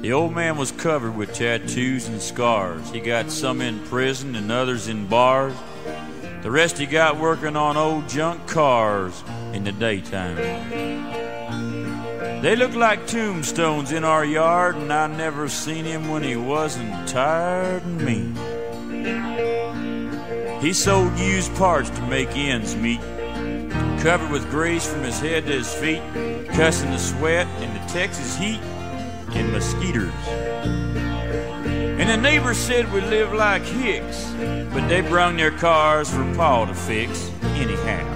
The old man was covered with tattoos and scars. He got some in prison and others in bars. The rest he got working on old junk cars in the daytime. They look like tombstones in our yard, and I never seen him when he wasn't tired and mean. He sold used parts to make ends meet, covered with grease from his head to his feet, cussing the sweat in the Texas heat and mosquitoes. And the neighbors said we lived like hicks, but they brung their cars for Paul to fix anyhow.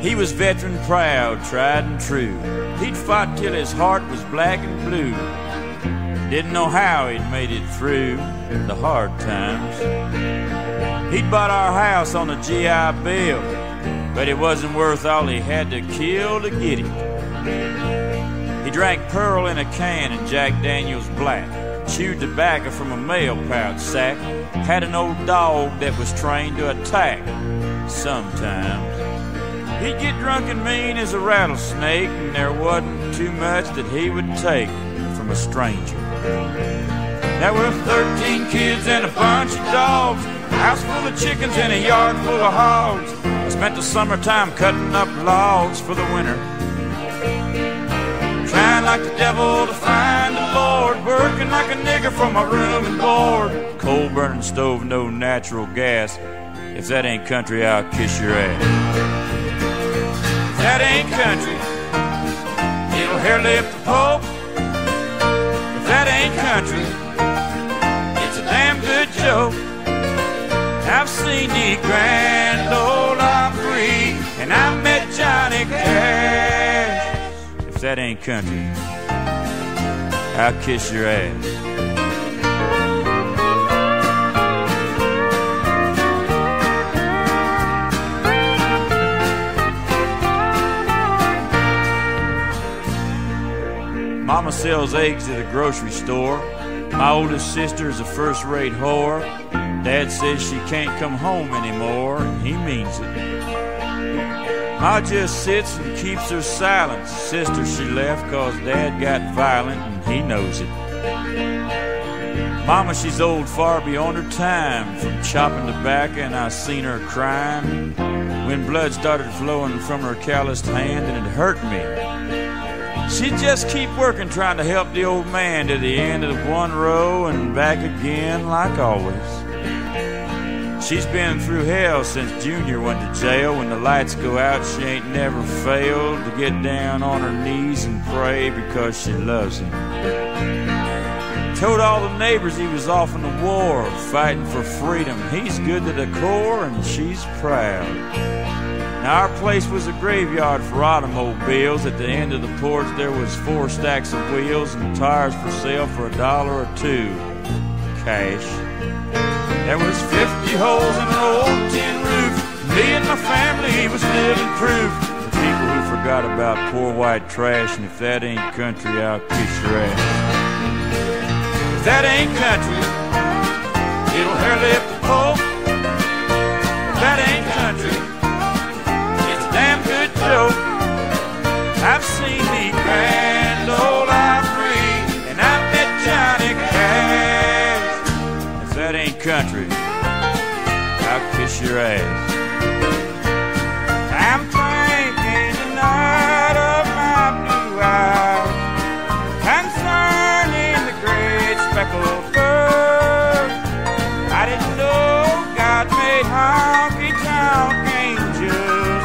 He was veteran proud, tried and true. He'd fought till his heart was black and blue. Didn't know how he'd made it through the hard times. He'd bought our house on a GI Bill, but it wasn't worth all he had to kill to get it. He drank Pearl in a can and Jack Daniels Black, chewed tobacco from a mail pouch sack, had an old dog that was trained to attack sometimes. He'd get drunk and mean as a rattlesnake, and there wasn't too much that he would take from a stranger. There were 13 kids and a bunch of dogs, a house full of chickens and a yard full of hogs. I spent the summertime cutting up logs for the winter. Like the devil to find the Lord, working like a nigger for my room and board. Coal burning stove, no natural gas. If that ain't country, I'll kiss your ass that ain't country. It'll hair lift the Pope. If that ain't country, it's a damn good joke. I've seen the Grand That ain't country, I'll kiss your ass. Mama sells eggs at a grocery store. My oldest sister's a first rate whore. Dad says she can't come home anymore, and he means it. Ma just sits and keeps her silence. Sister, she left cause Dad got violent, and he knows it. Mama, she's old far beyond her time from chopping tobacco, and I seen her crying when blood started flowing from her calloused hand, and it hurt me. She'd just keep working trying to help the old man to the end of one row and back again like always. She's been through hell since Junior went to jail. When the lights go out, she ain't never failed to get down on her knees and pray because she loves him. Told all the neighbors he was off in the war, fighting for freedom. He's good to the core and she's proud. Now, our place was a graveyard for automobiles. At the end of the porch, there was four stacks of wheels and tires for sale for a dollar or two. Cash. There was 50 holes in an old tin roof. Me and my family was living proof. The people who forgot about poor white trash, and if that ain't country, I'll kiss your ass. If that ain't country, it'll hair your ass. I'm thinking tonight of my blue eyes, concerning the great speckled bird. I didn't know God made honky tonk angels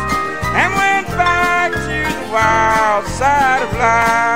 and went back to the wild side of life.